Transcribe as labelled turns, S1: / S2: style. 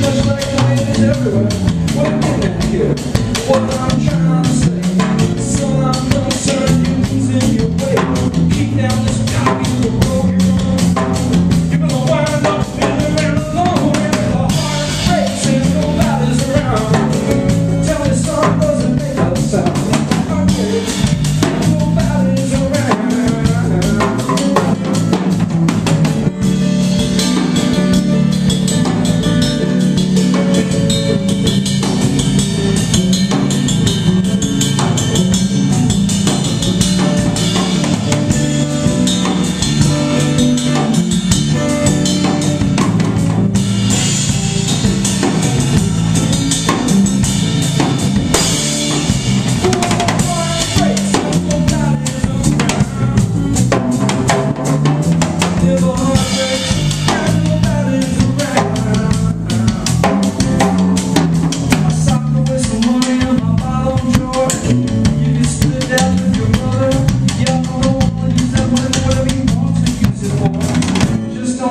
S1: Just like everywhere. What am I here? What